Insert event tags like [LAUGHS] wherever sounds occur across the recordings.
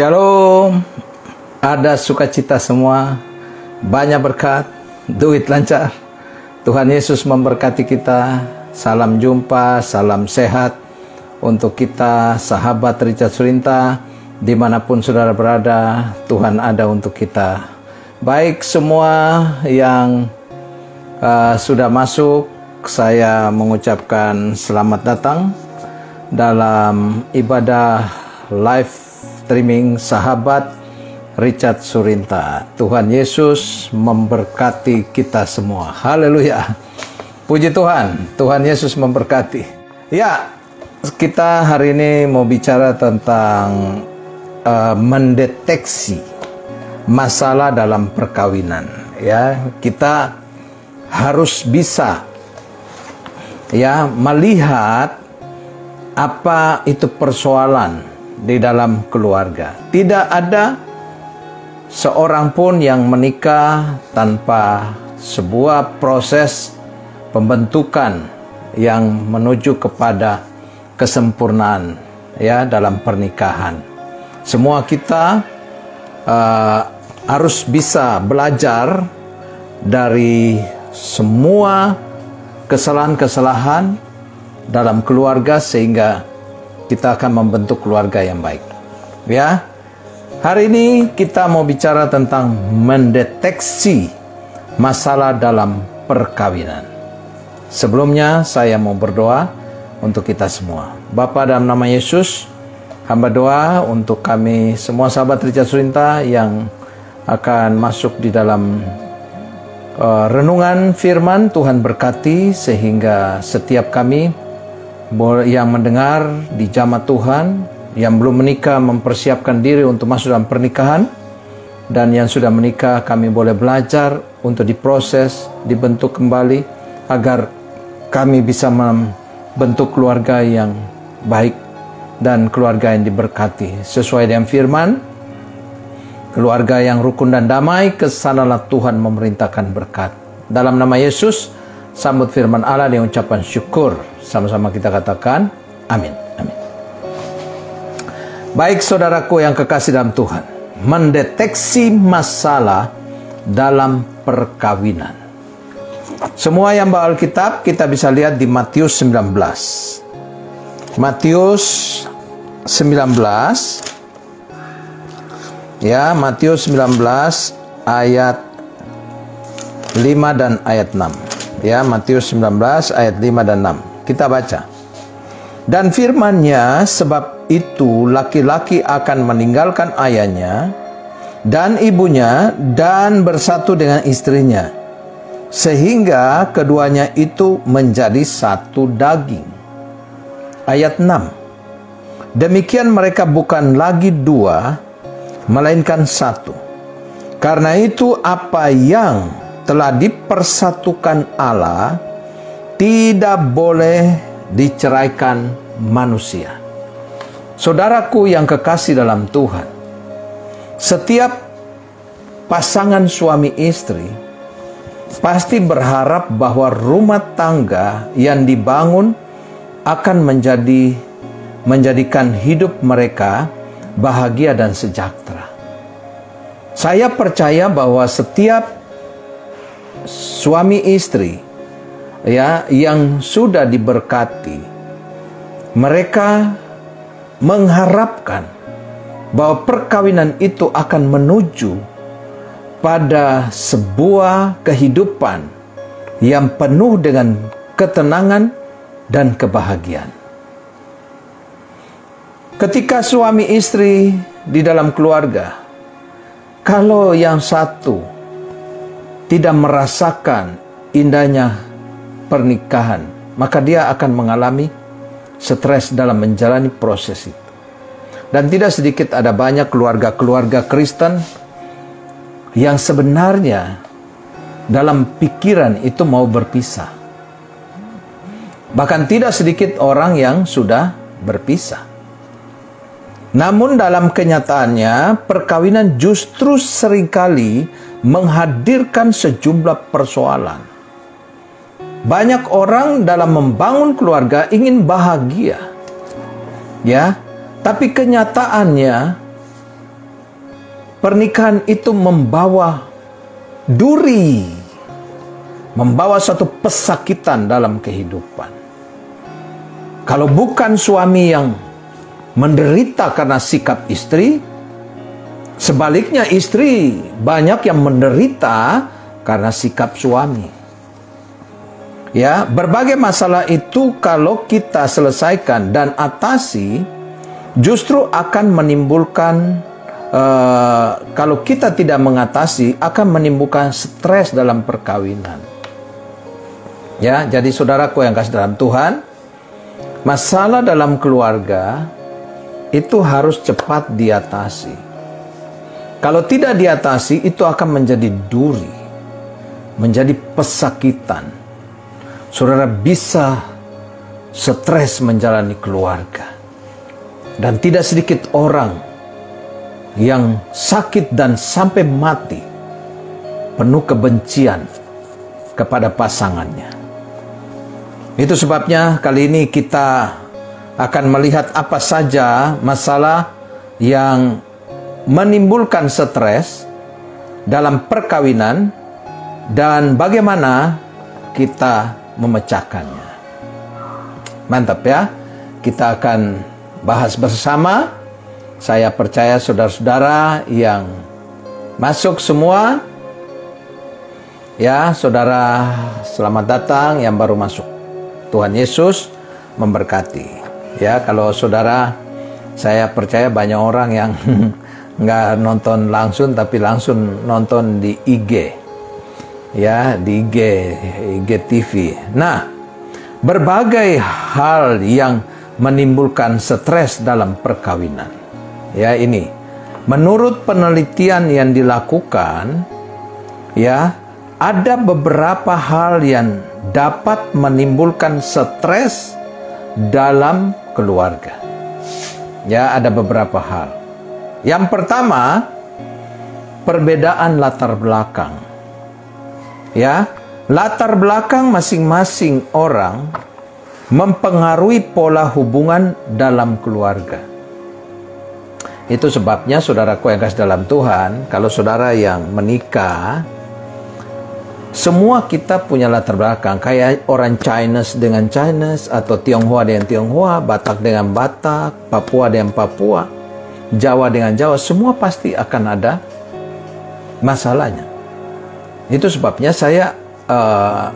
Shalom, ada sukacita semua, banyak berkat, duit lancar. Tuhan Yesus memberkati kita. Salam jumpa, salam sehat untuk kita, sahabat Richard Surinta, di mana pun saudara berada, Tuhan ada untuk kita. Baik semua yang uh, sudah masuk, saya mengucapkan selamat datang dalam ibadah live streaming sahabat Richard Surinta. Tuhan Yesus memberkati kita semua. Haleluya. Puji Tuhan, Tuhan Yesus memberkati. Ya, kita hari ini mau bicara tentang uh, mendeteksi masalah dalam perkawinan. Ya, kita harus bisa ya melihat apa itu persoalan di dalam keluarga. Tidak ada seorang pun yang menikah tanpa sebuah proses pembentukan yang menuju kepada kesempurnaan ya dalam pernikahan. Semua kita uh, harus bisa belajar dari semua kesalahan-kesalahan dalam keluarga sehingga kita akan membentuk keluarga yang baik. Ya. Hari ini kita mau bicara tentang mendeteksi masalah dalam perkawinan. Sebelumnya saya mau berdoa untuk kita semua. Bapa dalam nama Yesus, hamba doa untuk kami semua sahabat Richard Surinta yang akan masuk di dalam uh, renungan firman Tuhan berkati sehingga setiap kami yang mendengar di jamaah Tuhan, yang belum menikah mempersiapkan diri untuk masuk dalam pernikahan, dan yang sudah menikah kami boleh belajar untuk diproses, dibentuk kembali, agar kami bisa membentuk keluarga yang baik dan keluarga yang diberkati. Sesuai dengan firman, keluarga yang rukun dan damai, ke sanalah Tuhan memerintahkan berkat. Dalam nama Yesus, sambut firman Allah dengan ucapan syukur. Sama-sama kita katakan, amin. Amin. Baik saudaraku yang kekasih dalam Tuhan, mendeteksi masalah dalam perkawinan. Semua yang bawa Alkitab kita bisa lihat di Matius 19. Matius 19 Ya, Matius 19 ayat 5 dan ayat 6 ya Matius 19 ayat 5 dan 6. Kita baca. Dan firmannya sebab itu laki-laki akan meninggalkan ayahnya dan ibunya dan bersatu dengan istrinya sehingga keduanya itu menjadi satu daging. Ayat 6. Demikian mereka bukan lagi dua melainkan satu. Karena itu apa yang telah dipersatukan Allah tidak boleh diceraikan manusia. Saudaraku yang kekasih dalam Tuhan, setiap pasangan suami istri pasti berharap bahwa rumah tangga yang dibangun akan menjadi menjadikan hidup mereka bahagia dan sejahtera. Saya percaya bahwa setiap suami istri ya yang sudah diberkati mereka mengharapkan bahwa perkawinan itu akan menuju pada sebuah kehidupan yang penuh dengan ketenangan dan kebahagiaan. Ketika suami istri di dalam keluarga, kalau yang satu tidak merasakan indahnya pernikahan, maka dia akan mengalami stres dalam menjalani proses itu. Dan tidak sedikit ada banyak keluarga-keluarga Kristen yang sebenarnya dalam pikiran itu mau berpisah. Bahkan tidak sedikit orang yang sudah berpisah. Namun dalam kenyataannya perkawinan justru sering kali menghadirkan sejumlah persoalan. Banyak orang dalam membangun keluarga ingin bahagia. Ya, tapi kenyataannya pernikahan itu membawa duri, membawa suatu pesakitan dalam kehidupan. Kalau bukan suami yang menderita karena sikap istri, sebaliknya istri banyak yang menderita karena sikap suami. Ya, berbagai masalah itu kalau kita selesaikan dan atasi justru akan menimbulkan uh, kalau kita tidak mengatasi akan menimbulkan stres dalam perkawinan. Ya, jadi saudaraku yang kasih dalam Tuhan, masalah dalam keluarga itu harus cepat diatasi. Kalau tidak diatasi, itu akan menjadi duri, menjadi pesakitan saudara bisa stres menjalani keluarga. Dan tidak sedikit orang yang sakit dan sampai mati penuh kebencian kepada pasangannya. Itu sebabnya kali ini kita akan melihat apa saja masalah yang menimbulkan stres dalam perkawinan dan bagaimana kita memecahkannya. Mantap ya. Kita akan bahas bersama. Saya percaya saudara-saudara yang masuk semua Ya, saudara, selamat datang yang baru masuk. Tuhan Yesus memberkati. Ya, kalau saudara, saya percaya banyak orang yang [LAUGHS] nggak nonton langsung, tapi langsung nonton di IG ya di IG, IG TV. Nah, berbagai hal yang menimbulkan stres dalam perkawinan. Ya, ini menurut penelitian yang dilakukan ya, ada beberapa hal yang dapat menimbulkan stres dalam keluarga. Ya, ada beberapa hal. Yang pertama, perbedaan latar belakang ya latar belakang masing-masing orang mempengaruhi pola hubungan dalam keluarga. Itu sebabnya saudaraku yang kasih dalam Tuhan, kalau saudara yang menikah, semua kita punya latar belakang. Kayak orang Chinese dengan Chinese, atau Tionghoa dengan Tionghoa, Batak dengan Batak, Papua dengan Papua, Jawa dengan Jawa, semua pasti akan ada masalahnya. Itu sebabnya saya uh,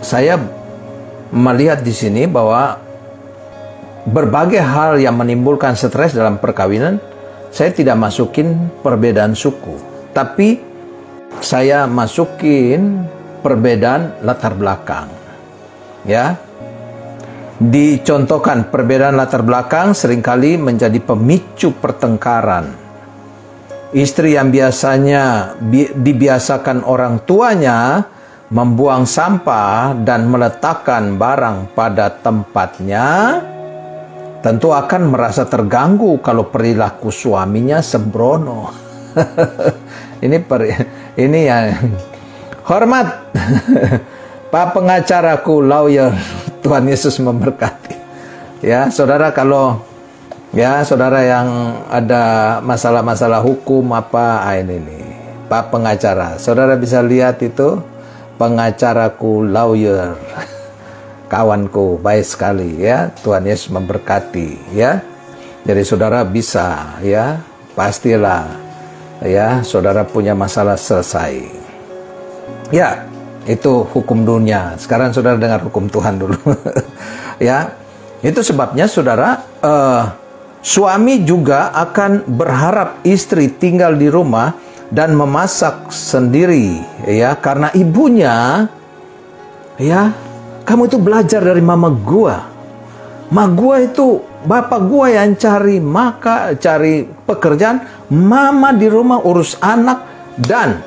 saya melihat di sini bahwa berbagai hal yang menimbulkan stres dalam perkawinan saya tidak masukin perbedaan suku, tapi saya masukin perbedaan latar belakang. Ya. Dicontohkan perbedaan latar belakang sering kali menjadi pemicu pertengkaran Istri yang biasanya bi dibiasakan orang tuanya membuang sampah dan meletakkan barang pada tempatnya, tentu akan merasa terganggu kalau perilaku suaminya sembrono. [LAUGHS] ini per, ini yang hormat [LAUGHS] Pak pengacaraku lawyer Tuhan Yesus memberkati. Ya, saudara kalau Ya, saudara yang ada masalah-masalah hukum apa ah, ini nih, Pak pengacara. Saudara bisa lihat itu pengacaraku lawyer. [LAUGHS] Kawanku baik sekali ya. Tuhan Yesus memberkati ya. Jadi saudara bisa ya, pastilah ya, saudara punya masalah selesai. Ya, itu hukum dunia. Sekarang saudara dengar hukum Tuhan dulu. [LAUGHS] ya. Itu sebabnya saudara uh, Suami juga akan berharap istri tinggal di rumah dan memasak sendiri ya karena ibunya ya kamu itu belajar dari mama gua. Ma gua itu bapak gua yang cari maka cari pekerjaan, mama di rumah urus anak dan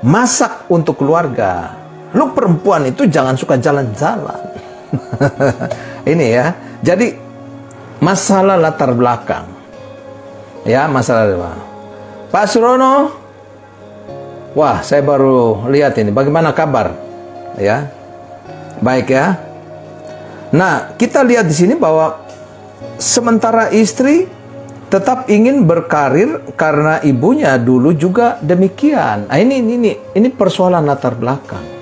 masak untuk keluarga. Lu perempuan itu jangan suka jalan-jalan. [LAUGHS] Ini ya. Jadi masalah latar belakang. Ya, masalah belakang. Pak Surono, wah saya baru lihat ini. Bagaimana kabar? Ya, baik ya. Nah, kita lihat di sini bahwa sementara istri tetap ingin berkarir karena ibunya dulu juga demikian. Nah, ini ini ini persoalan latar belakang.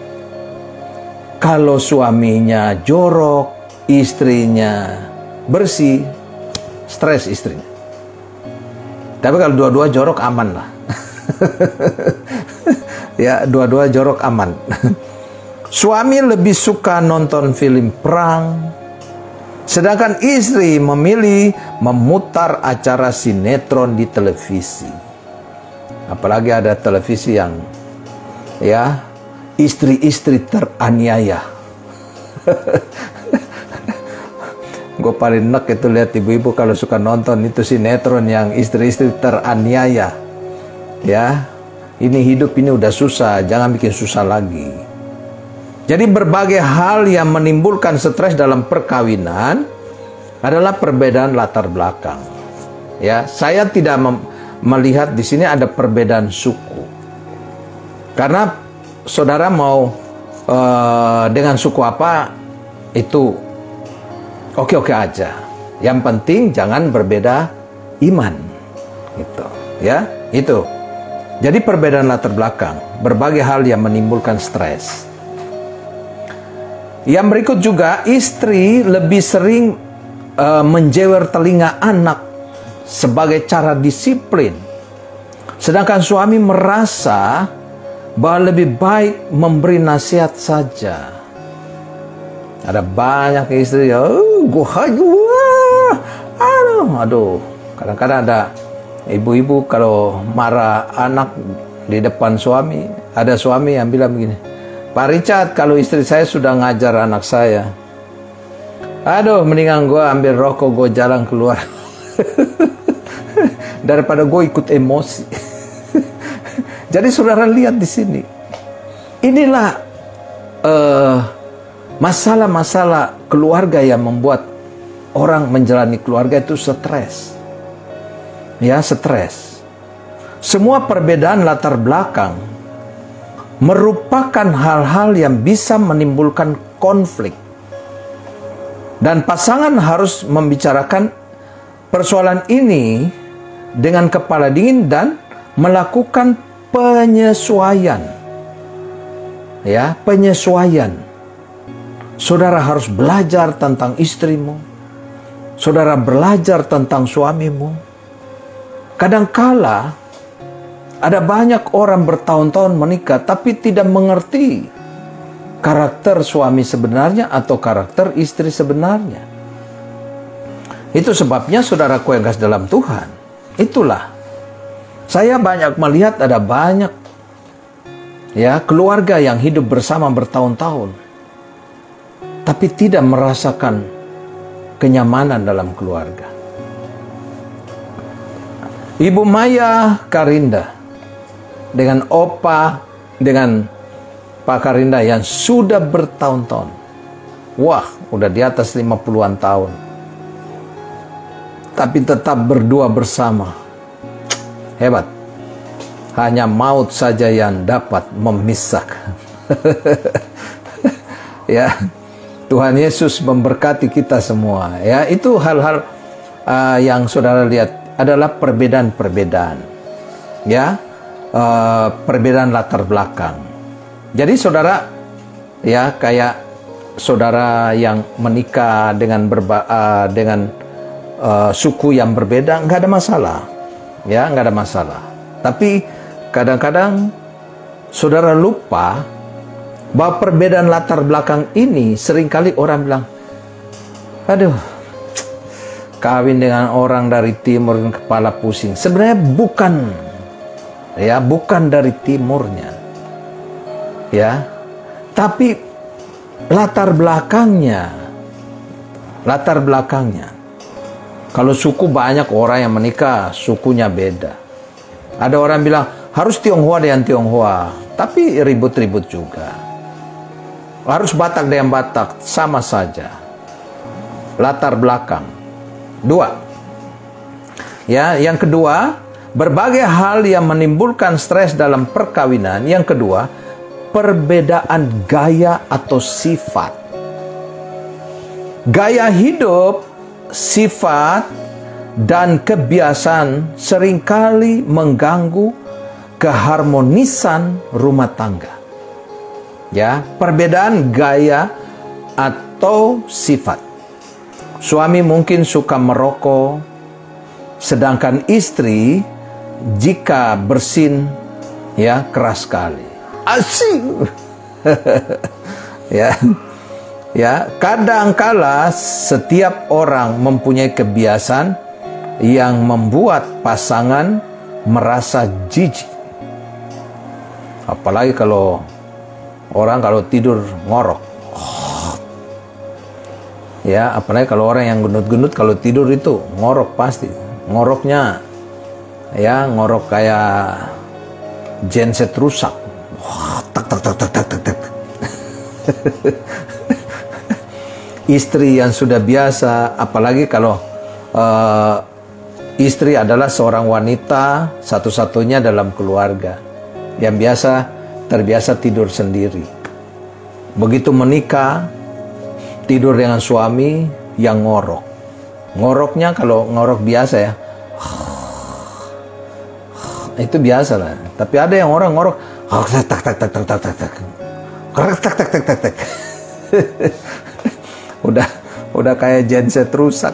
Kalau suaminya jorok, istrinya bersih, stres istrinya. Tapi kalau dua-dua jorok aman lah. [LAUGHS] ya, dua-dua jorok aman. [LAUGHS] Suami lebih suka nonton film perang, Sedangkan istri memilih memutar acara sinetron di televisi. Apalagi ada televisi yang ya istri-istri teraniaya. [LAUGHS] Gue paling nek itu lihat ibu-ibu kalau suka nonton itu sinetron yang istri-istri teraniaya. Ya, ini hidup ini udah susah, jangan bikin susah lagi. Jadi berbagai hal yang menimbulkan stres dalam perkawinan adalah perbedaan latar belakang. Ya, saya tidak melihat di sini ada perbedaan suku. Karena saudara mau uh, dengan suku apa itu oke-oke aja. Yang penting jangan berbeda iman. Gitu, ya. Itu. Jadi perbedaan latar belakang, berbagai hal yang menimbulkan stres. Yang berikut juga istri lebih sering uh, menjewer telinga anak sebagai cara disiplin. Sedangkan suami merasa bahwa lebih baik memberi nasihat saja. Ada banyak istri, oh, gua wah, aduh, aduh. Kadang-kadang ada ibu-ibu kalau marah anak di depan suami, ada suami yang bilang begini, Pak Richard, kalau istri saya sudah ngajar anak saya, aduh, mendingan gue ambil rokok, gue jalan keluar. [LAUGHS] Daripada gue ikut emosi. [LAUGHS] Jadi saudara lihat di sini, inilah uh, masalah-masalah keluarga yang membuat orang menjalani keluarga itu stres. Ya, stres. Semua perbedaan latar belakang merupakan hal-hal yang bisa menimbulkan konflik. Dan pasangan harus membicarakan persoalan ini dengan kepala dingin dan melakukan penyesuaian. Ya, penyesuaian. Saudara harus belajar tentang istrimu. Saudara belajar tentang suamimu. Kadangkala ada banyak orang bertahun-tahun menikah tapi tidak mengerti karakter suami sebenarnya atau karakter istri sebenarnya. Itu sebabnya saudaraku yang dalam Tuhan. Itulah. Saya banyak melihat ada banyak ya keluarga yang hidup bersama bertahun-tahun tapi tidak merasakan kenyamanan dalam keluarga. Ibu Maya Karinda dengan Opa, dengan Pak Karinda yang sudah bertahun-tahun. Wah, udah di atas 50-an tahun. Tapi tetap berdua bersama. Hebat. Hanya maut saja yang dapat memisahkan. [LAUGHS] ya. Tuhan Yesus memberkati kita semua. Ya, itu hal-hal uh, yang saudara lihat adalah perbedaan-perbedaan. Ya, uh, perbedaan latar belakang. Jadi saudara ya kayak saudara yang menikah dengan berba, uh, dengan uh, suku yang berbeda nggak ada masalah, ya nggak ada masalah. Tapi kadang-kadang saudara lupa bahwa perbedaan latar belakang ini sering kali orang bilang, aduh kawin dengan orang dari timur kepala pusing. Sebenarnya bukan. Ya bukan dari timurnya. Ya tapi latar belakangnya. Latar belakangnya. Kalau suku banyak orang yang menikah sukunya beda. Ada orang bilang harus Tionghoa dengan Tionghoa. Tapi ribut-ribut juga harus Batak dengan Batak sama saja latar belakang dua ya yang kedua berbagai hal yang menimbulkan stres dalam perkawinan. Yang kedua, perbedaan gaya atau sifat. Gaya hidup, sifat, dan kebiasaan sering kali mengganggu keharmonisan rumah tangga. Ya, perbedaan gaya atau sifat. Suami mungkin suka merokok, sedangkan istri jika bersin ya keras sekali. Asyik. [LAUGHS] ya. Ya, kadangkala setiap orang mempunyai kebiasaan yang membuat pasangan merasa jijik. Apalagi kalau orang kalau tidur ngorok. Ya, apalagi kalau orang yang gendut-gendut kalau tidur itu ngorok pasti. Ngoroknya ya ngorok kayak genset rusak. tak tak tak tak tak tak tak. [LAUGHS] istri yang sudah biasa, apalagi kalau uh, istri adalah seorang wanita satu-satunya dalam keluarga yang biasa terbiasa tidur sendiri. Begitu menikah, tidur dengan suami yang ngorok. Ngoroknya kalau ngorok biasa ya, itu biasa lah. Tapi ada yang orang ngorok, tak tak tak tak tak tak tak tak tak tak tak tak tak [LAUGHS] udah udah kayak genset rusak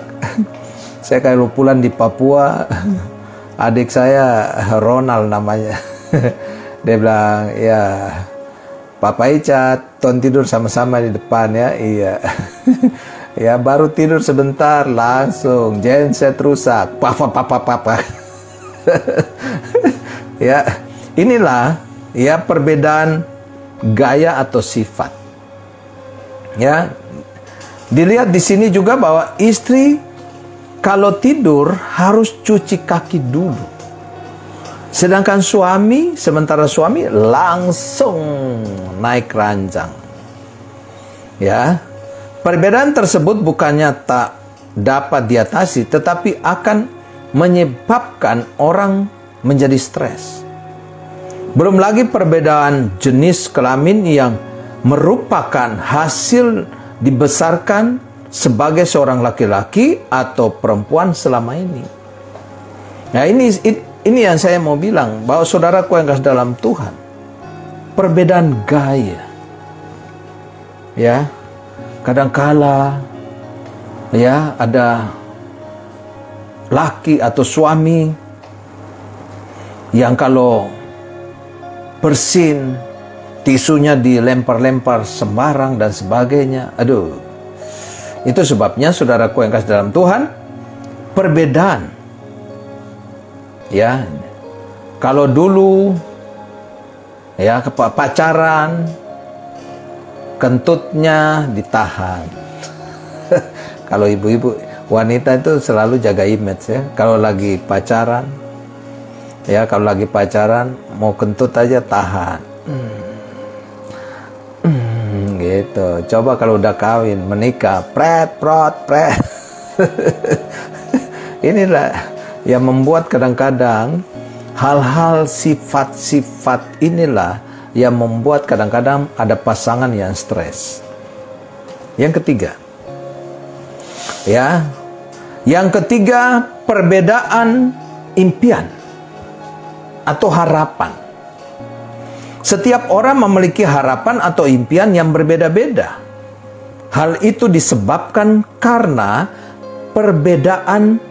[LAUGHS] saya kayak lupulan di Papua [LAUGHS] adik saya Ronald namanya dia bilang ya Papa Ica ton tidur sama-sama di depan ya. Iya. [LAUGHS] Ya baru tidur sebentar langsung genset rusak. Papa papa papa ya inilah ya perbedaan gaya atau sifat. Ya Dilihat di sini juga bahwa istri kalau tidur harus cuci kaki dulu. Sedangkan suami, sementara suami langsung naik ranjang. Ya. Perbedaan tersebut bukannya tak dapat diatasi tetapi akan menyebabkan orang menjadi stres. Belum lagi perbedaan jenis kelamin yang merupakan hasil dibesarkan sebagai seorang laki-laki atau perempuan selama ini. Nah ini ini yang saya mau bilang bahwa saudaraku yang kasih dalam Tuhan perbedaan gaya ya kadangkala ya ada laki atau suami yang kalau bersin tisunya dilempar-lempar sembarang dan sebagainya. Aduh. Itu sebabnya saudaraku yang kasih dalam Tuhan, perbedaan. Ya. Kalau dulu ya pacaran kentutnya ditahan. [LAUGHS] Kalau ibu-ibu wanita itu selalu jaga image ya. Kalau lagi pacaran ya kalau lagi pacaran mau kentut aja tahan. Hmm Gitu. Coba kalau udah kawin, menikah, pret, prot, pret. [LAUGHS] Inilah yang membuat kadang-kadang hal-hal sifat-sifat inilah yang membuat kadang-kadang ada pasangan yang stres. Yang ketiga, ya, yang ketiga perbedaan impian atau harapan. Setiap orang memiliki harapan atau impian yang berbeda-beda. Hal itu disebabkan karena perbedaan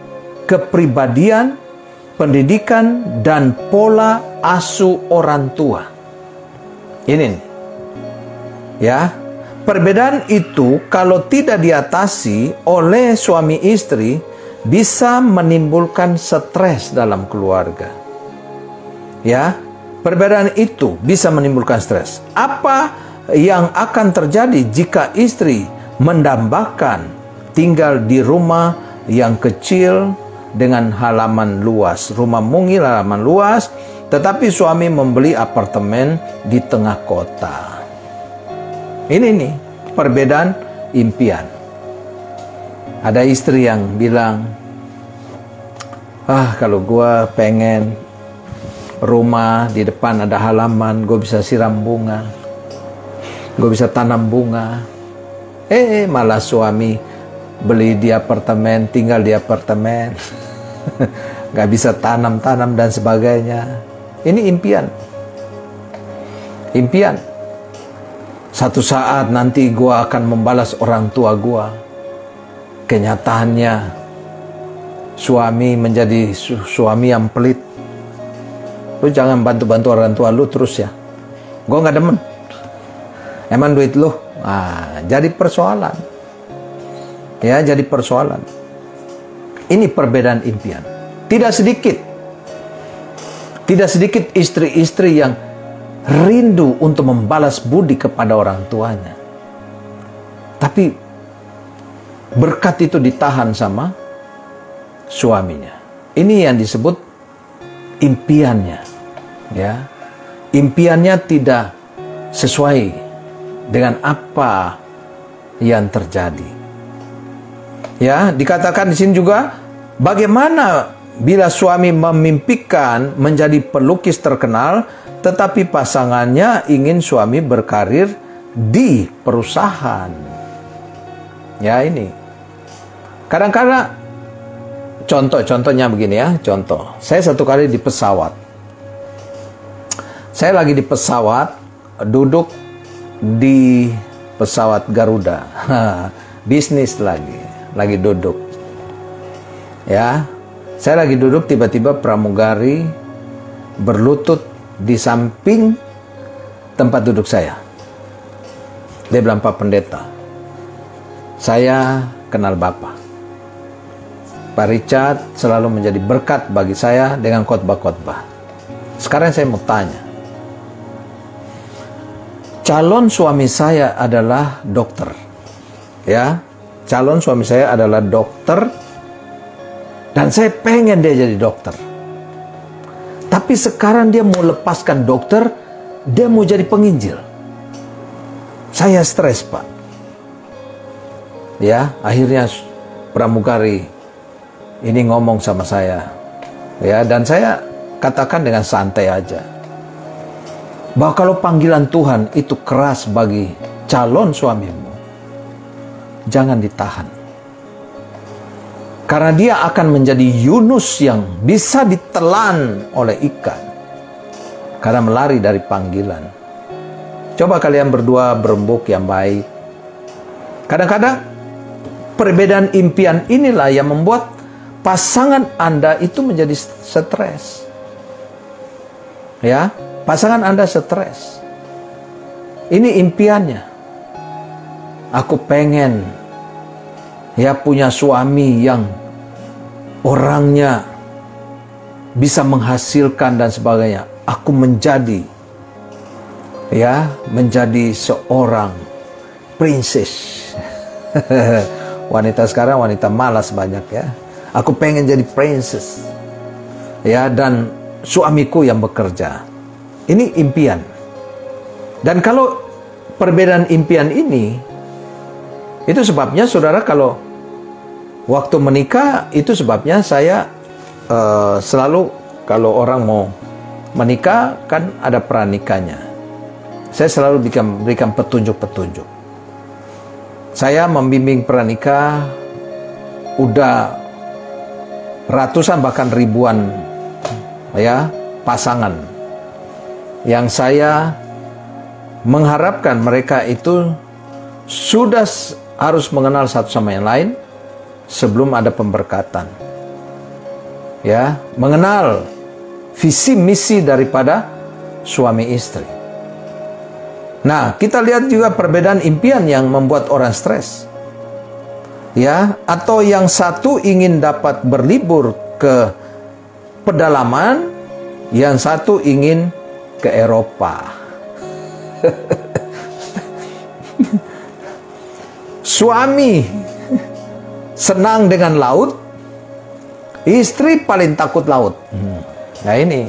kepribadian, pendidikan, dan pola asuh orang tua. Ini. Ya, perbedaan itu kalau tidak diatasi oleh suami istri bisa menimbulkan stres dalam keluarga. Ya, Perbedaan itu bisa menimbulkan stres. Apa yang akan terjadi jika istri mendambakan tinggal di rumah yang kecil dengan halaman luas, rumah mungil halaman luas, tetapi suami membeli apartemen di tengah kota. Ini nih perbedaan impian. Ada istri yang bilang, ah kalau gua pengen rumah di depan ada halaman gue bisa siram bunga gue bisa tanam bunga eh malah suami beli di apartemen tinggal di apartemen [LAUGHS] nggak bisa tanam-tanam dan sebagainya. Ini impian. Impian. Satu saat nanti gua akan membalas orang tua gua. Kenyataannya suami menjadi su suami yang pelit. Lu jangan bantu-bantu orang tua lu terus ya. Gua nggak demen. Emang duit lu? Nah, jadi persoalan. Ya, jadi persoalan. Ini perbedaan impian. Tidak sedikit. Tidak sedikit istri-istri yang rindu untuk membalas budi kepada orang tuanya. Tapi berkat itu ditahan sama suaminya. Ini yang disebut impiannya. Ya. Impiannya tidak sesuai dengan apa yang terjadi. Ya, dikatakan di sini juga bagaimana bila suami memimpikan menjadi pelukis terkenal tetapi pasangannya ingin suami berkarir di perusahaan. Ya, ini. Kadang-kadang contoh-contohnya begini ya, contoh. Saya satu kali di pesawat. Saya lagi di pesawat duduk di pesawat Garuda. [LAUGHS] Bisnis lagi lagi duduk. Ya, saya lagi duduk tiba-tiba pramugari berlutut di samping tempat duduk saya. Dia bilang, Pak Pendeta, saya kenal Bapak. Pak Richard selalu menjadi berkat bagi saya dengan khotbah-khotbah. Sekarang saya mau tanya. Calon suami saya adalah dokter. Ya, calon suami saya adalah dokter dan saya pengen dia jadi dokter. Tapi sekarang dia mau lepaskan dokter, dia mau jadi penginjil. Saya stres, Pak. Ya, akhirnya pramugari ini ngomong sama saya. Ya, dan saya katakan dengan santai aja. Bahwa kalau panggilan Tuhan itu keras bagi calon suamimu, jangan ditahan. Karena dia akan menjadi Yunus yang bisa ditelan oleh ikan. Karena melari dari panggilan. Coba kalian berdua berembuk yang baik. Kadang-kadang perbedaan impian inilah yang membuat pasangan Anda itu menjadi stres. Ya, pasangan Anda stres. Ini impiannya. Aku pengen ya punya suami yang orangnya bisa menghasilkan dan sebagainya. Aku menjadi ya menjadi seorang princess. [LAUGHS] wanita sekarang wanita malas banyak ya. Aku pengen jadi princess. Ya dan suamiku yang bekerja. Ini impian. Dan kalau perbedaan impian ini itu sebabnya saudara kalau waktu menikah itu sebabnya saya uh, selalu kalau orang mau menikah kan ada pranikahnya. Saya selalu berikan, berikan petunjuk-petunjuk. Saya membimbing pranikah udah ratusan bahkan ribuan ya pasangan yang saya mengharapkan mereka itu sudah harus mengenal satu sama yang lain sebelum ada pemberkatan. Ya, mengenal visi misi daripada suami istri. Nah, kita lihat juga perbedaan impian yang membuat orang stres. Ya, atau yang satu ingin dapat berlibur ke pedalaman, yang satu ingin ke Eropa. [LAUGHS] Suami senang dengan laut, istri paling takut laut. Hmm. Nah ini,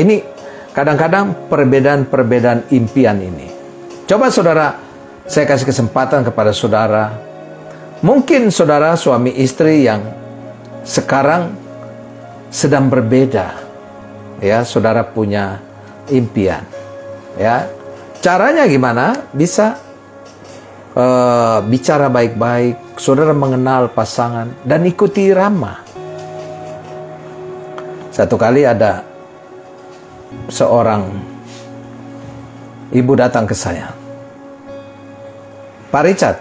ini kadang-kadang perbedaan-perbedaan impian ini. Coba saudara, saya kasih kesempatan kepada saudara. Mungkin saudara suami istri yang sekarang sedang berbeda. Ya, saudara punya impian. Ya. Caranya gimana? Bisa uh, bicara baik-baik, saudara mengenal pasangan dan ikuti irama. Satu kali ada seorang ibu datang ke saya. Pak Richard,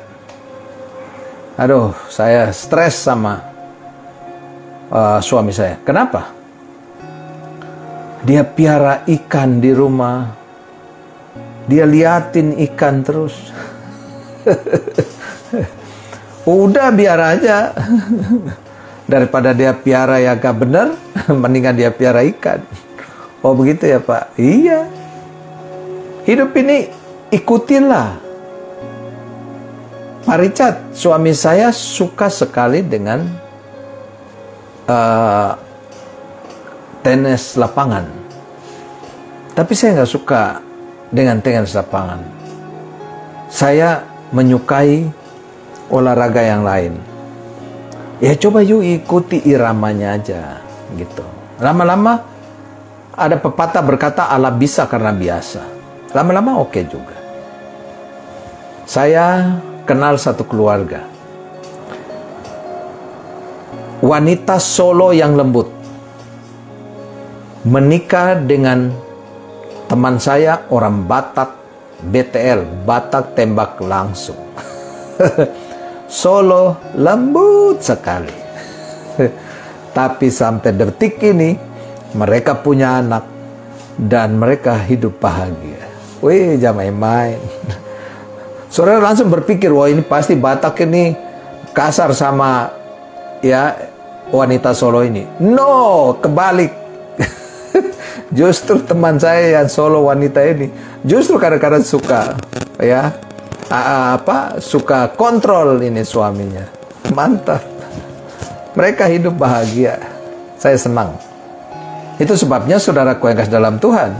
aduh saya stres sama uh, suami saya. Kenapa? Dia piara ikan di rumah. Dia liatin ikan terus. [LAUGHS] [LAUGHS] Udah biar aja. Daripada dia piara yang gak benar, [LAUGHS] mendingan dia piara ikan. Oh begitu ya Pak? Iya. Hidup ini ikutilah. Pak Richard, suami saya suka sekali dengan uh, tenis lapangan. Tapi saya nggak suka dengan tenis lapangan. Saya menyukai olahraga yang lain. Ya coba yuk ikuti iramanya aja gitu. Lama-lama ada pepatah berkata Allah bisa karena biasa. Lama-lama oke okay juga. Saya kenal satu keluarga. Wanita solo yang lembut menikah dengan teman saya orang Batak BTL, Batak tembak langsung. [LAUGHS] Solo lembut sekali. [LAUGHS] Tapi sampai detik ini mereka punya anak dan mereka hidup bahagia. Wih, jangan main-main. [LAUGHS] Saudara langsung berpikir, wah ini pasti Batak ini kasar sama ya wanita Solo ini. No, kebalik justru teman saya yang solo wanita ini justru kadang-kadang suka ya apa suka kontrol ini suaminya. Mantap. Mereka hidup bahagia. Saya senang. Itu sebabnya saudaraku yang kasih dalam Tuhan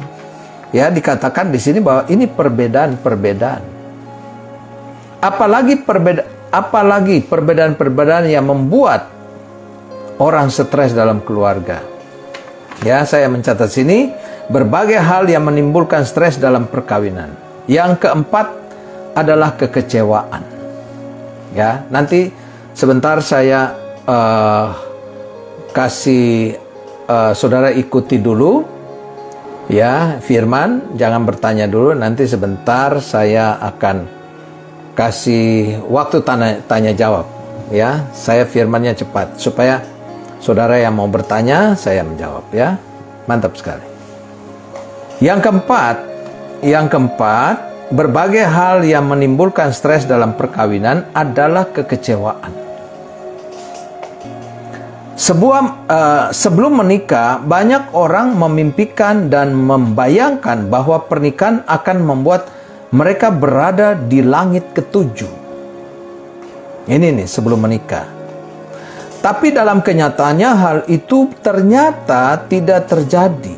ya dikatakan di sini bahwa ini perbedaan-perbedaan. Apalagi perbeda apalagi perbedaan-perbedaan yang membuat orang stres dalam keluarga Ya, saya mencatat sini berbagai hal yang menimbulkan stres dalam perkawinan. Yang keempat adalah kekecewaan. Ya, nanti sebentar saya uh, kasih uh, saudara ikuti dulu ya firman, jangan bertanya dulu. Nanti sebentar saya akan kasih waktu tanya, tanya jawab. Ya, saya firmannya cepat supaya Saudara yang mau bertanya, saya menjawab ya. Mantap sekali. Yang keempat, yang keempat, berbagai hal yang menimbulkan stres dalam perkawinan adalah kekecewaan. Sebuah uh, sebelum menikah, banyak orang memimpikan dan membayangkan bahwa pernikahan akan membuat mereka berada di langit ketujuh. Ini nih sebelum menikah. Tapi dalam kenyataannya hal itu ternyata tidak terjadi.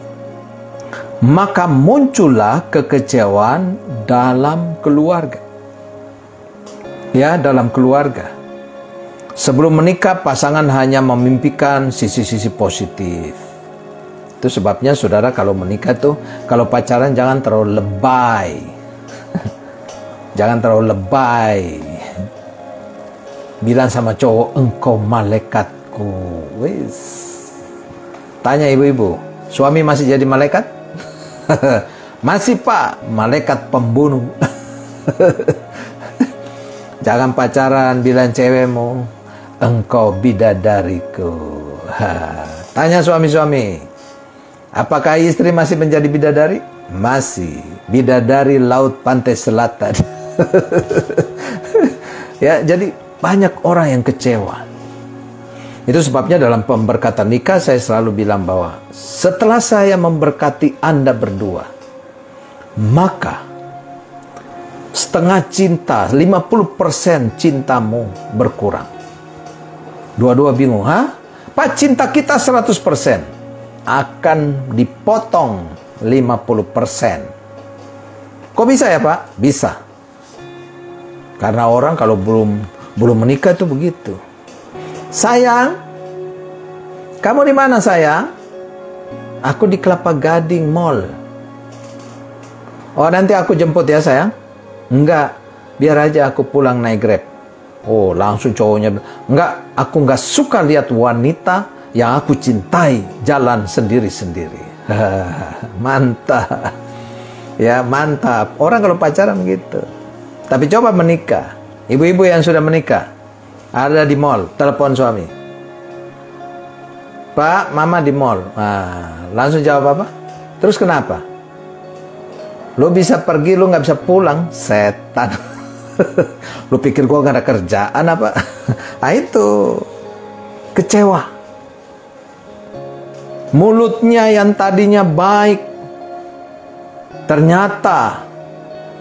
Maka muncullah kekecewaan dalam keluarga. Ya, dalam keluarga. Sebelum menikah, pasangan hanya memimpikan sisi-sisi positif. Itu sebabnya saudara kalau menikah tuh, kalau pacaran jangan terlalu lebay. [LAUGHS] jangan terlalu lebay bilang sama cowok engkau malaikatku. Wis. Tanya ibu-ibu suami masih jadi malaikat? [LAUGHS] Masih pak. Malaikat pembunuh. [LAUGHS] Jangan pacaran bilang cewekmu. Engkau bidadariku. Tanya suami-suami apakah istri masih menjadi bidadari? Masih. Bidadari laut pantai selatan. [LAUGHS] Ya jadi banyak orang yang kecewa. Itu sebabnya dalam pemberkatan nikah saya selalu bilang bahwa setelah saya memberkati Anda berdua, maka setengah cinta, 50% cintamu berkurang. Dua-dua bingung, ha? Pak cinta kita 100% akan dipotong 50%. Kok bisa ya Pak? Bisa. Karena orang kalau belum belum menikah tuh begitu. Sayang, kamu di mana sayang? Aku di Kelapa Gading Mall. Oh nanti aku jemput ya sayang? Enggak, biar aja aku pulang naik Grab. Oh langsung cowoknya, enggak, aku enggak suka lihat wanita yang aku cintai jalan sendiri-sendiri. [LAUGHS] mantap. Ya, mantap. Orang kalau pacaran gitu. Tapi coba menikah. Ibu-ibu yang sudah menikah. Ada di mall, telepon suami. Pak, mama di mall. Nah, langsung jawab apa? Terus kenapa? Lu bisa pergi, lu nggak bisa pulang. Setan. [LAUGHS] lu pikir gua nggak ada kerjaan apa? nah [LAUGHS] itu kecewa. Mulutnya yang tadinya baik ternyata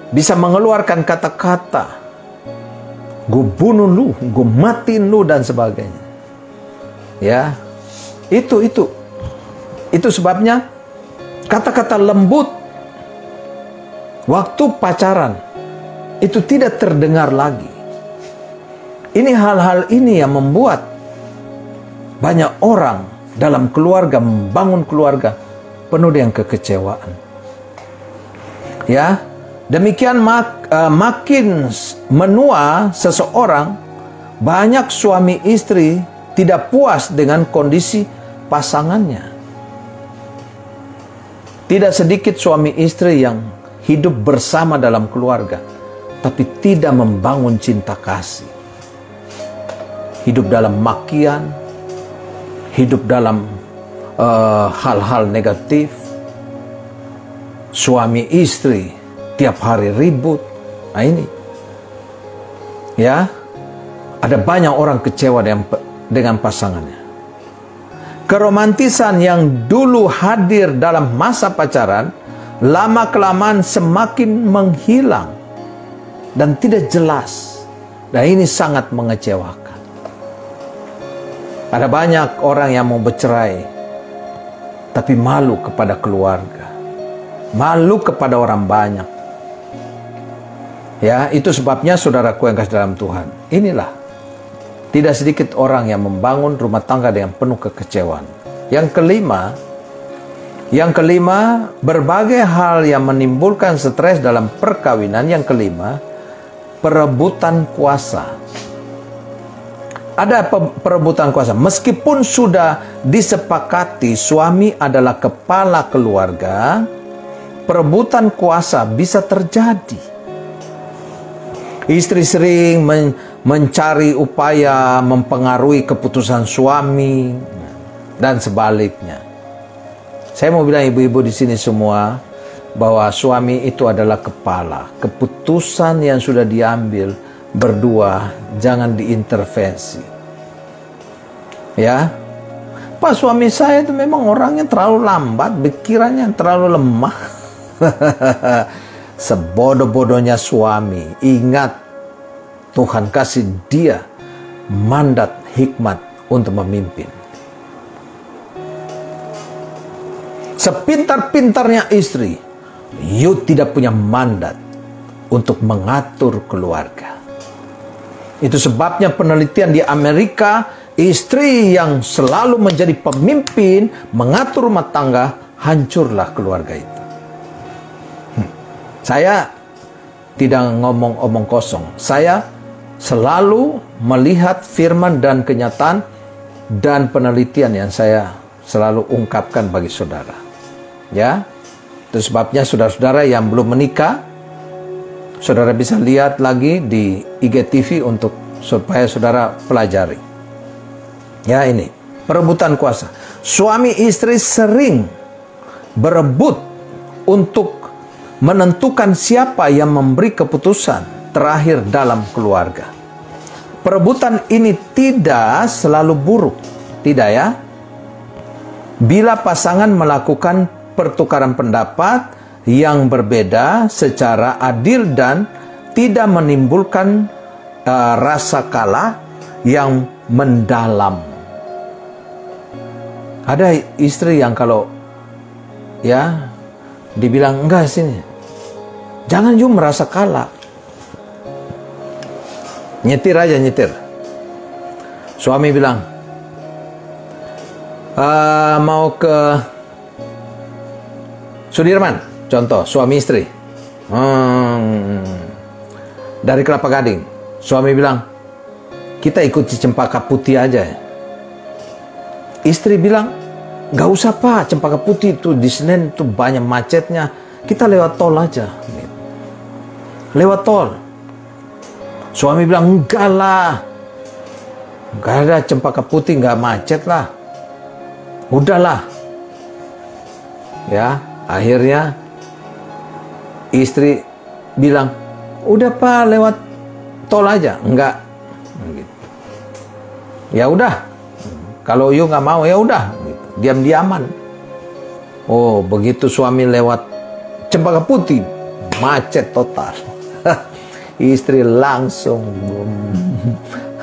bisa mengeluarkan kata-kata gue bunuh lu, gue matiin lu dan sebagainya. Ya, itu itu itu sebabnya kata-kata lembut waktu pacaran itu tidak terdengar lagi. Ini hal-hal ini yang membuat banyak orang dalam keluarga membangun keluarga penuh dengan kekecewaan. Ya, demikian mak, uh, makin menua seseorang, banyak suami istri tidak puas dengan kondisi pasangannya. Tidak sedikit suami istri yang hidup bersama dalam keluarga, tapi tidak membangun cinta kasih. Hidup dalam makian, hidup dalam uh, hal-hal uh, negatif, suami istri tiap hari ribut. Nah ini, ya, ada banyak orang kecewa dengan, dengan pasangannya. Keromantisan yang dulu hadir dalam masa pacaran, lama kelamaan semakin menghilang dan tidak jelas. Dan ini sangat mengecewakan. Ada banyak orang yang mau bercerai, tapi malu kepada keluarga, malu kepada orang banyak. Ya, itu sebabnya saudaraku yang kasih dalam Tuhan. Inilah tidak sedikit orang yang membangun rumah tangga dengan penuh kekecewaan. Yang kelima, yang kelima, berbagai hal yang menimbulkan stres dalam perkawinan. Yang kelima, perebutan kuasa ada perebutan kuasa. Meskipun sudah disepakati suami adalah kepala keluarga, perebutan kuasa bisa terjadi. Istri sering men mencari upaya mempengaruhi keputusan suami dan sebaliknya. Saya mau bilang ibu-ibu di sini semua bahwa suami itu adalah kepala. Keputusan yang sudah diambil berdua jangan diintervensi. Ya. Pak suami saya itu memang orangnya terlalu lambat, pikirannya terlalu lemah. [LAUGHS] Sebodoh-bodohnya suami, ingat Tuhan kasih dia mandat hikmat untuk memimpin. Sepintar-pintarnya istri, you tidak punya mandat untuk mengatur keluarga. Itu sebabnya penelitian di Amerika, istri yang selalu menjadi pemimpin, mengatur rumah tangga, hancurlah keluarga itu. Saya tidak ngomong-omong kosong. Saya selalu melihat firman dan kenyataan dan penelitian yang saya selalu ungkapkan bagi saudara. Ya, itu sebabnya saudara-saudara yang belum menikah, Saudara bisa lihat lagi di IGTV untuk supaya saudara pelajari. Ya ini, perebutan kuasa. Suami istri sering berebut untuk menentukan siapa yang memberi keputusan terakhir dalam keluarga. Perebutan ini tidak selalu buruk, tidak ya? Bila pasangan melakukan pertukaran pendapat, yang berbeda secara adil dan tidak menimbulkan uh, rasa kalah yang mendalam. Ada istri yang kalau ya dibilang enggak sini, jangan juga merasa kalah. Nyetir aja nyetir. Suami bilang, uh, mau ke Sudirman Contoh, suami istri. Hmm, dari Kelapa Gading. Suami bilang, kita ikut Cempaka Putih aja. istri bilang, nggak usah pak, Cempaka Putih itu di Senen itu banyak macetnya, kita lewat tol aja. Lewat tol. Suami bilang, enggak lah, nggak ada Cempaka Putih, nggak macet lah. Udahlah. Ya, akhirnya istri bilang, udah pak lewat tol aja, enggak. Ya udah, kalau you nggak mau ya udah, diam-diaman. Oh begitu suami lewat Cempaka Putih, macet total. Istri langsung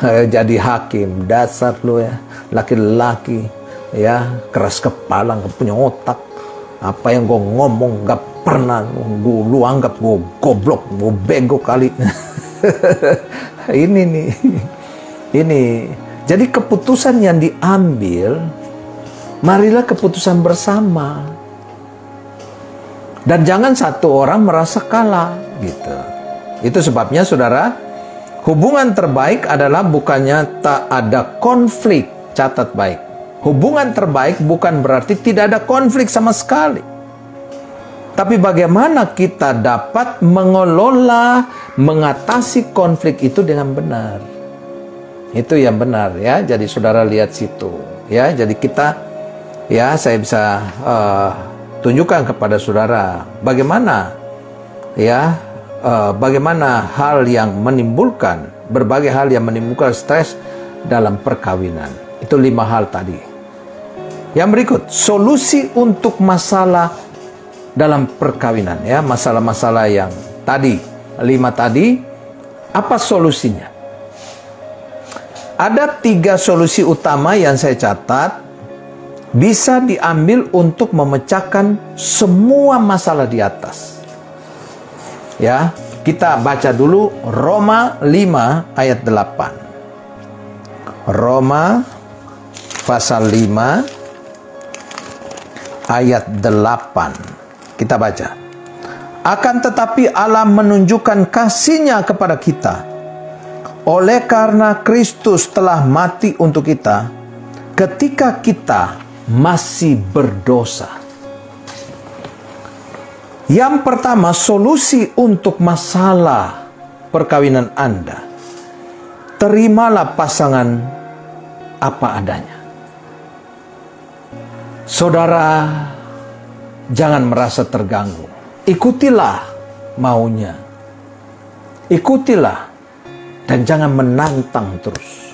jadi hakim, dasar lo ya, laki-laki ya keras kepala, nggak punya otak. Apa yang gue ngomong nggak pernah dulu anggap gue goblok, gue bego kali. [LAUGHS] ini nih, ini. Jadi keputusan yang diambil, marilah keputusan bersama. Dan jangan satu orang merasa kalah, gitu. Itu sebabnya saudara, hubungan terbaik adalah bukannya tak ada konflik, catat baik. Hubungan terbaik bukan berarti tidak ada konflik sama sekali. Tapi bagaimana kita dapat mengelola, mengatasi konflik itu dengan benar. Itu yang benar ya. Jadi saudara lihat situ ya. Jadi kita ya saya bisa uh, tunjukkan kepada saudara bagaimana ya uh, bagaimana hal yang menimbulkan berbagai hal yang menimbulkan stres dalam perkawinan. Itu lima hal tadi. Yang berikut, solusi untuk masalah dalam perkawinan ya masalah-masalah yang tadi lima tadi apa solusinya ada tiga solusi utama yang saya catat bisa diambil untuk memecahkan semua masalah di atas ya kita baca dulu Roma 5 ayat 8 Roma pasal 5 ayat 8 kita baca. Akan tetapi Allah menunjukkan kasihnya kepada kita. Oleh karena Kristus telah mati untuk kita, ketika kita masih berdosa. Yang pertama, solusi untuk masalah perkawinan Anda. Terimalah pasangan apa adanya. Saudara Jangan merasa terganggu. Ikutilah maunya. Ikutilah dan jangan menantang terus.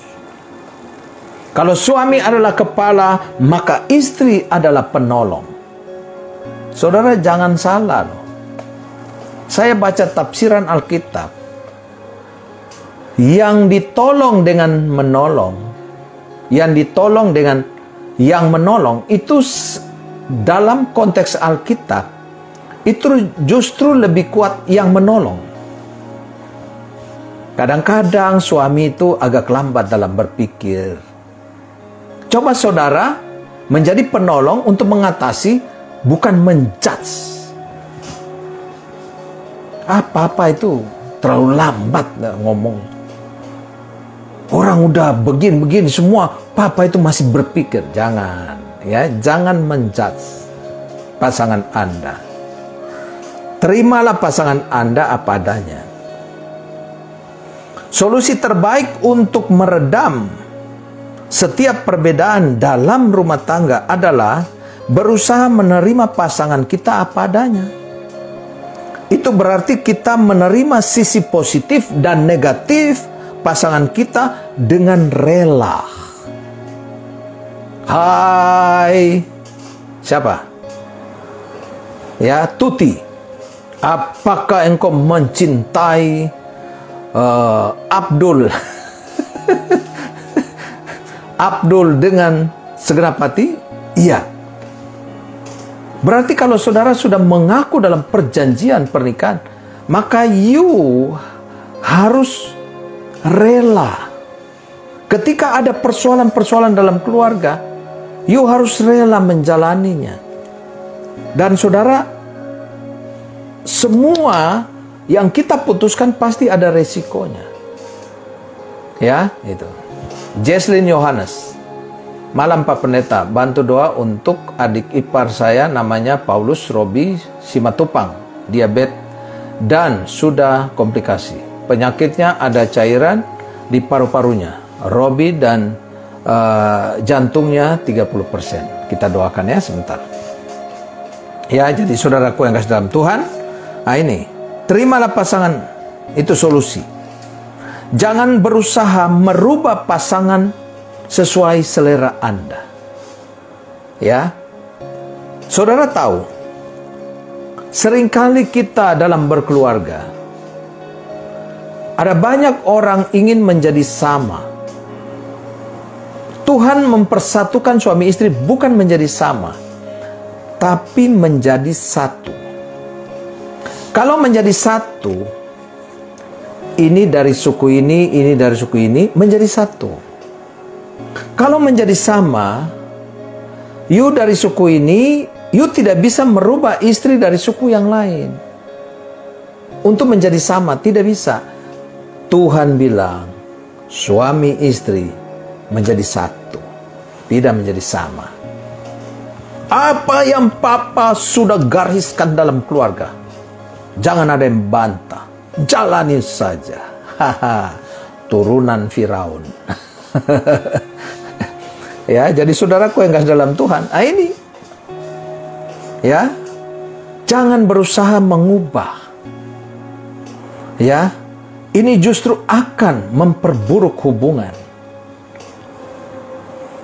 Kalau suami adalah kepala, maka istri adalah penolong. Saudara jangan salah loh. Saya baca tafsiran Alkitab. Yang ditolong dengan menolong, yang ditolong dengan yang menolong itu dalam konteks Alkitab itu justru lebih kuat yang menolong. Kadang-kadang suami itu agak lambat dalam berpikir. Coba saudara menjadi penolong untuk mengatasi bukan menjudge. Apa-apa itu terlalu lambat ngomong. Orang udah begini-begini semua, papa itu masih berpikir. Jangan ya jangan menjudge pasangan Anda. Terimalah pasangan Anda apa adanya. Solusi terbaik untuk meredam setiap perbedaan dalam rumah tangga adalah berusaha menerima pasangan kita apa adanya. Itu berarti kita menerima sisi positif dan negatif pasangan kita dengan rela. Hai. Siapa? Ya, Tuti. Apakah engkau mencintai uh, Abdul? [LAUGHS] Abdul dengan segenap hati? Iya. Berarti kalau saudara sudah mengaku dalam perjanjian pernikahan, maka you harus rela. Ketika ada persoalan-persoalan dalam keluarga, You harus rela menjalaninya. Dan saudara, semua yang kita putuskan pasti ada resikonya. Ya, itu. Jesslyn Yohanes. Malam Pak Pendeta, bantu doa untuk adik ipar saya namanya Paulus Robi Simatupang, diabetes dan sudah komplikasi. Penyakitnya ada cairan di paru-parunya. Robi dan uh, jantungnya 30%. Kita doakan ya sebentar. Ya, jadi saudaraku yang kasih dalam Tuhan, nah ini, terimalah pasangan, itu solusi. Jangan berusaha merubah pasangan sesuai selera Anda. Ya. Saudara tahu, sering kali kita dalam berkeluarga ada banyak orang ingin menjadi sama. Tuhan mempersatukan suami istri bukan menjadi sama, tapi menjadi satu. Kalau menjadi satu, ini dari suku ini, ini dari suku ini, menjadi satu. Kalau menjadi sama, you dari suku ini, you tidak bisa merubah istri dari suku yang lain. Untuk menjadi sama, tidak bisa. Tuhan bilang, suami istri menjadi satu, tidak menjadi sama. Apa yang papa sudah gariskan dalam keluarga, jangan ada yang bantah. Jalani saja. [LAUGHS] Haha, turunan Firaun. [LAUGHS] Ya, jadi saudaraku yang kasih dalam Tuhan, ah ini. Ya. Jangan berusaha mengubah. Ya. Ini justru akan memperburuk hubungan.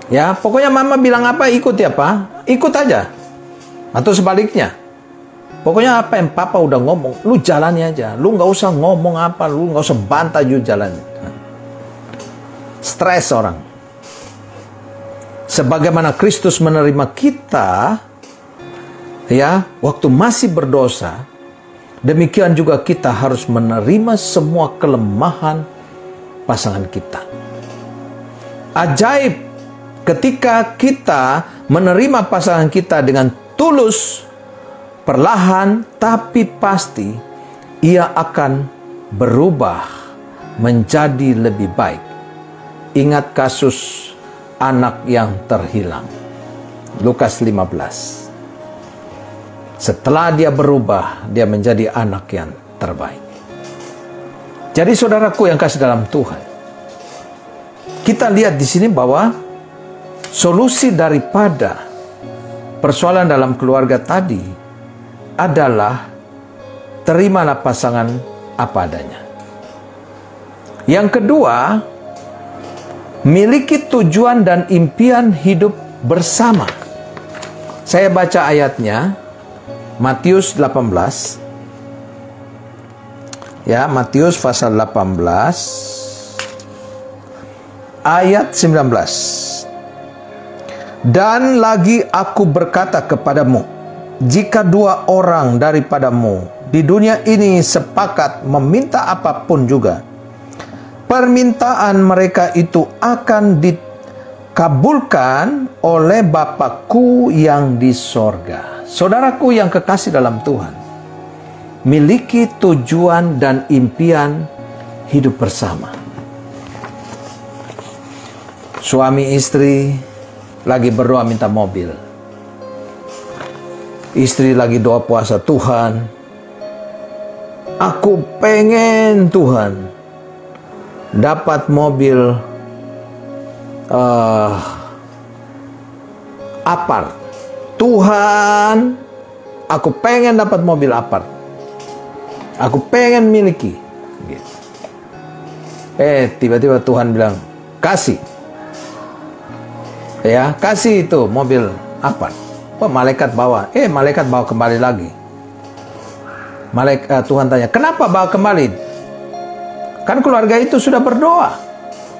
Ya, pokoknya mama bilang apa ikut ya, Pak. Ikut aja. Atau sebaliknya. Pokoknya apa yang papa udah ngomong, lu jalani aja. Lu nggak usah ngomong apa, lu nggak usah bantah juga jalan. Stres orang sebagaimana Kristus menerima kita ya waktu masih berdosa demikian juga kita harus menerima semua kelemahan pasangan kita. Ajaib ketika kita menerima pasangan kita dengan tulus perlahan tapi pasti ia akan berubah menjadi lebih baik. Ingat kasus anak yang terhilang. Lukas 15. Setelah dia berubah, dia menjadi anak yang terbaik. Jadi saudaraku yang kasih dalam Tuhan, kita lihat di sini bahwa solusi daripada persoalan dalam keluarga tadi adalah terimalah pasangan apa adanya. Yang kedua, miliki tujuan dan impian hidup bersama. Saya baca ayatnya Matius 18 Ya, Matius pasal 18 ayat 19. Dan lagi aku berkata kepadamu, jika dua orang daripadamu di dunia ini sepakat meminta apa pun juga permintaan mereka itu akan dikabulkan oleh Bapakku yang di sorga. Saudaraku yang kekasih dalam Tuhan, miliki tujuan dan impian hidup bersama. Suami istri lagi berdoa minta mobil. Istri lagi doa puasa Tuhan. Aku pengen Tuhan dapat mobil uh, apart. Tuhan, aku pengen dapat mobil apart. Aku pengen miliki. Gitu. Eh, tiba-tiba Tuhan bilang, kasih. Ya, kasih itu mobil apart. Oh, malaikat bawa. Eh, malaikat bawa kembali lagi. Malaikat uh, Tuhan tanya, kenapa bawa kembali? Kan keluarga itu sudah berdoa.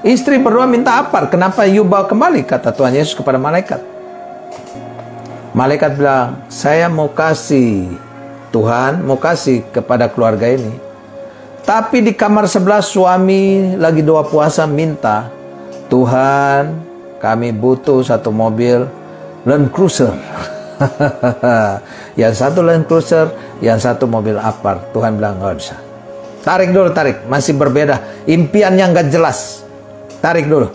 Istri berdoa minta apa? Kenapa you bawa kembali? Kata Tuhan Yesus kepada malaikat. Malaikat bilang, saya mau kasih Tuhan, mau kasih kepada keluarga ini. Tapi di kamar sebelah suami lagi doa puasa minta, Tuhan kami butuh satu mobil Land Cruiser. [LAUGHS] yang satu Land Cruiser, yang satu mobil apart. Tuhan bilang nggak bisa. Tarik dulu, tarik. Masih berbeda. Impiannya nggak jelas. Tarik dulu.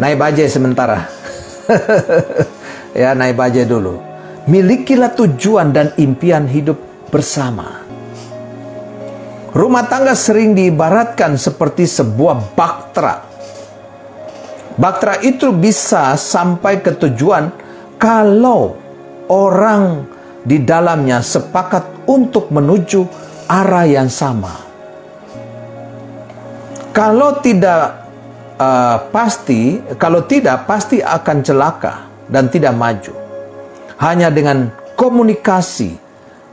Naik bajai sementara. [LAUGHS] ya naik bajai dulu. Milikilah tujuan dan impian hidup bersama. Rumah tangga sering diibaratkan seperti sebuah baktera. Baktera itu bisa sampai ke tujuan kalau orang di dalamnya sepakat untuk menuju arah yang sama. Kalau tidak uh, pasti, kalau tidak pasti akan celaka dan tidak maju. Hanya dengan komunikasi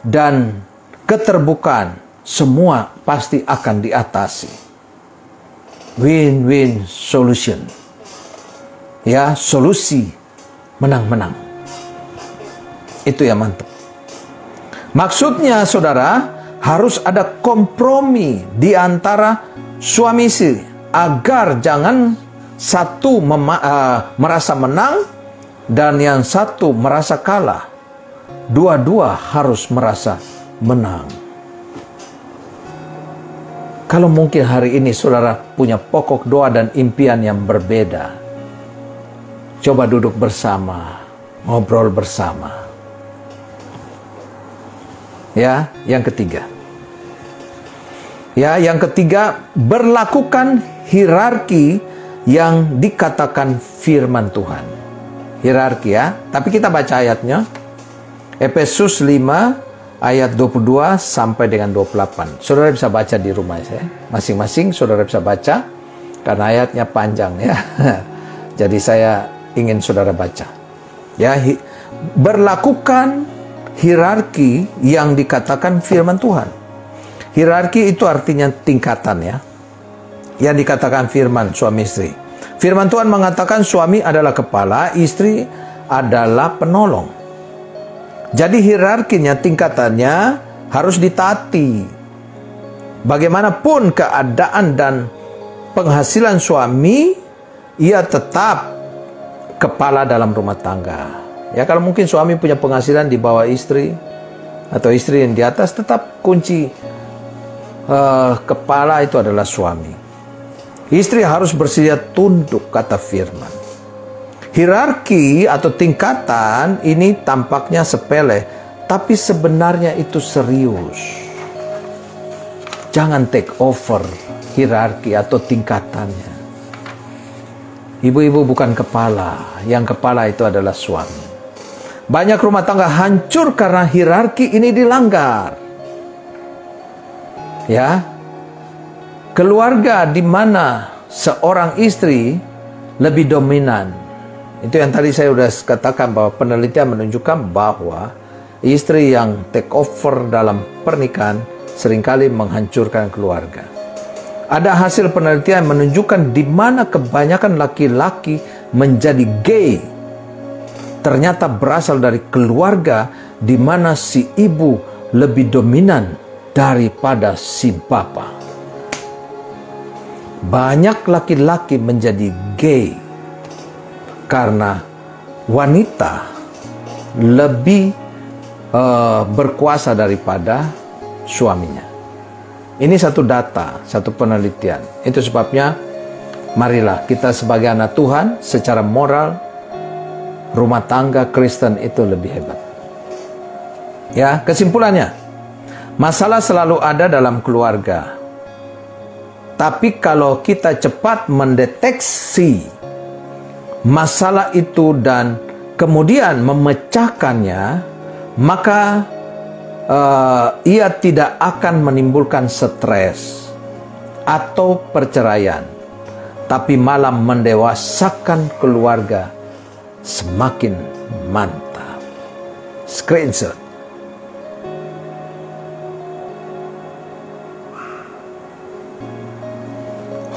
dan keterbukaan semua pasti akan diatasi. Win-win solution. Ya, solusi menang-menang. Itu yang mantap. Maksudnya saudara, harus ada kompromi di antara suami istri agar jangan satu uh, merasa menang dan yang satu merasa kalah. Dua-dua harus merasa menang. Kalau mungkin hari ini saudara punya pokok doa dan impian yang berbeda, coba duduk bersama, ngobrol bersama. Ya, yang ketiga. Ya, yang ketiga berlakukan hierarki yang dikatakan firman Tuhan. Hierarki ya. Tapi kita baca ayatnya. Efesus 5 ayat 22 sampai dengan 28. Saudara bisa baca di rumah saya. Masing-masing saudara bisa baca karena ayatnya panjang ya. [LAUGHS] Jadi saya ingin saudara baca. Ya, berlakukan hierarki yang dikatakan firman Tuhan. Hierarki itu artinya tingkatan ya yang dikatakan firman suami istri. Firman Tuhan mengatakan suami adalah kepala, istri adalah penolong. Jadi hierarkinya, tingkatannya harus ditaati. Bagaimanapun keadaan dan penghasilan suami, ia tetap kepala dalam rumah tangga. Ya kalau mungkin suami punya penghasilan di bawah istri atau istri yang di atas, tetap kunci uh, kepala itu adalah suami. Istri harus bersedia tunduk kata firman. Hierarki atau tingkatan ini tampaknya sepele, tapi sebenarnya itu serius. Jangan take over hierarki atau tingkatannya. Ibu-ibu bukan kepala, yang kepala itu adalah suami. Banyak rumah tangga hancur karena hierarki ini dilanggar. Ya, keluarga di mana seorang istri lebih dominan. Itu yang tadi saya sudah katakan bahwa penelitian menunjukkan bahwa istri yang take over dalam pernikahan sering kali menghancurkan keluarga. Ada hasil penelitian menunjukkan di mana kebanyakan laki-laki menjadi gay. Ternyata berasal dari keluarga di mana si ibu lebih dominan daripada si bapak. Banyak laki-laki menjadi gay karena wanita lebih uh, berkuasa daripada suaminya. Ini satu data, satu penelitian. Itu sebabnya marilah kita sebagai anak Tuhan secara moral rumah tangga Kristen itu lebih hebat. Ya, kesimpulannya, masalah selalu ada dalam keluarga. Tapi kalau kita cepat mendeteksi masalah itu dan kemudian memecahkannya, maka uh, ia tidak akan menimbulkan stres atau perceraian, tapi malah mendewasakan keluarga semakin mantap. Screenshot.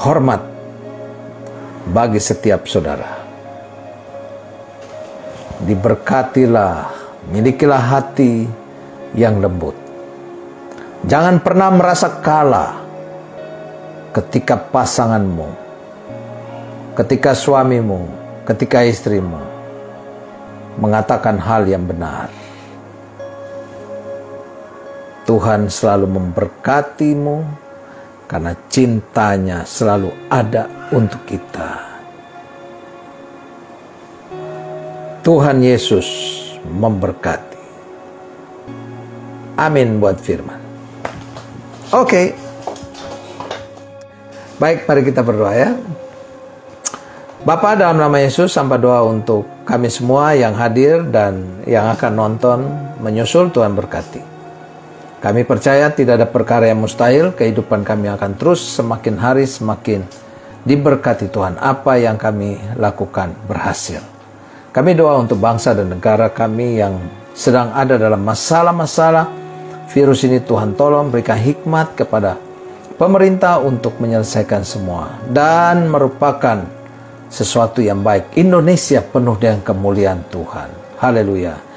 Hormat bagi setiap saudara. Diberkatilah, milikilah hati yang lembut. Jangan pernah merasa kalah ketika pasanganmu, ketika suamimu, ketika istrimu mengatakan hal yang benar. Tuhan selalu memberkatimu karena cintanya selalu ada untuk kita. Tuhan Yesus memberkati. Amin buat firman. Oke. Okay. Baik, mari kita berdoa ya. Bapa dalam nama Yesus sampai doa untuk kami semua yang hadir dan yang akan nonton menyusul Tuhan berkati. Kami percaya tidak ada perkara yang mustahil, kehidupan kami akan terus semakin hari semakin diberkati Tuhan. Apa yang kami lakukan berhasil. Kami doa untuk bangsa dan negara kami yang sedang ada dalam masalah-masalah virus ini Tuhan tolong berikan hikmat kepada pemerintah untuk menyelesaikan semua dan merupakan sesuatu yang baik. Indonesia penuh dengan kemuliaan Tuhan. Haleluya.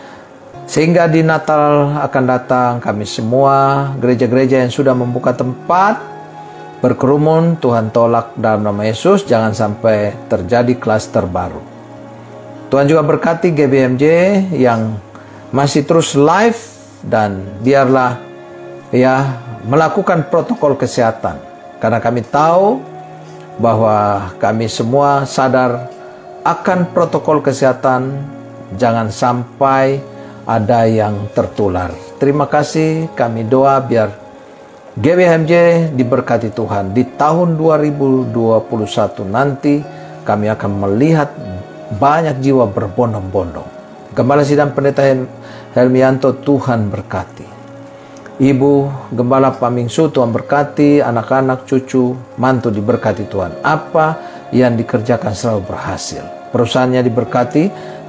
Sehingga di Natal akan datang kami semua gereja-gereja yang sudah membuka tempat berkerumun Tuhan tolak dalam nama Yesus jangan sampai terjadi klaster baru. Tuhan juga berkati GBMJ yang masih terus live dan biarlah ya melakukan protokol kesehatan karena kami tahu bahwa kami semua sadar akan protokol kesehatan, jangan sampai ada yang tertular. Terima kasih, kami doa biar GBHMJ diberkati Tuhan. Di tahun 2021 nanti kami akan melihat banyak jiwa berbondong-bondong. Gembala Sidang Pendeta Helmianto Tuhan berkati. Ibu, Gembala Pamingsu, Tuhan berkati, anak-anak, cucu, mantu diberkati Tuhan. Apa yang dikerjakan selalu berhasil. Perusahaannya diberkati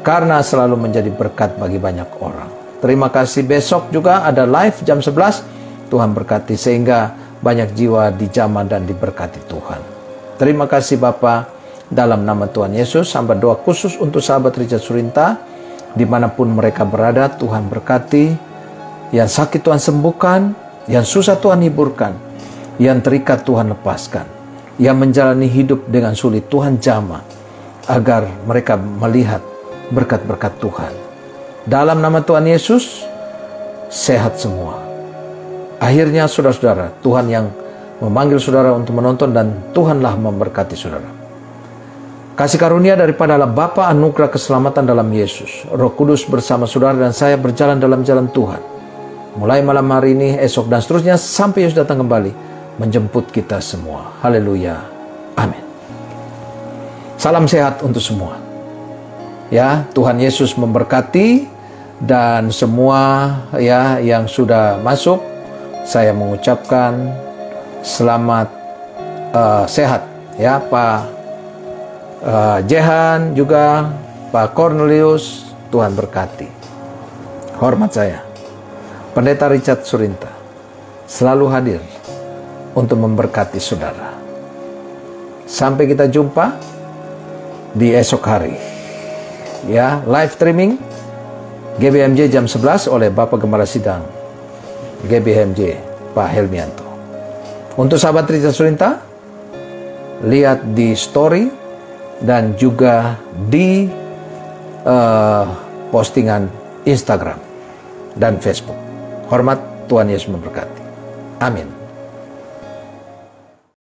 karena selalu menjadi berkat bagi banyak orang. Terima kasih. Besok juga ada live jam 11. Tuhan berkati sehingga banyak jiwa dijamah dan diberkati Tuhan. Terima kasih Bapak. Dalam nama Tuhan Yesus, sampai doa khusus untuk sahabat Richard Surinta, di mana pun mereka berada, Tuhan berkati, yang sakit Tuhan sembuhkan, yang susah Tuhan hiburkan, yang terikat Tuhan lepaskan, yang menjalani hidup dengan sulit Tuhan jama, agar mereka melihat berkat-berkat Tuhan. Dalam nama Tuhan Yesus, sehat semua. Akhirnya saudara-saudara, Tuhan yang memanggil saudara untuk menonton dan Tuhanlah memberkati saudara. Kasih karunia daripada Allah Bapa anugerah keselamatan dalam Yesus. Roh Kudus bersama saudara dan saya berjalan dalam jalan Tuhan mulai malam hari ini, esok dan seterusnya sampai Yesus datang kembali menjemput kita semua. Haleluya. Amin. Salam sehat untuk semua. Ya, Tuhan Yesus memberkati dan semua ya yang sudah masuk saya mengucapkan selamat uh, sehat ya Pak uh, Jehan juga Pak Cornelius Tuhan berkati. Hormat saya. Pendeta Richard Surinta selalu hadir untuk memberkati saudara. Sampai kita jumpa di esok hari. Ya, live streaming GBMJ jam 11 oleh Bapak Gembala Sidang GBMJ Pak Helmianto. Untuk sahabat Richard Surinta, lihat di story dan juga di uh, postingan Instagram dan Facebook. Hormat Tuhan Yesus memberkati. Amin.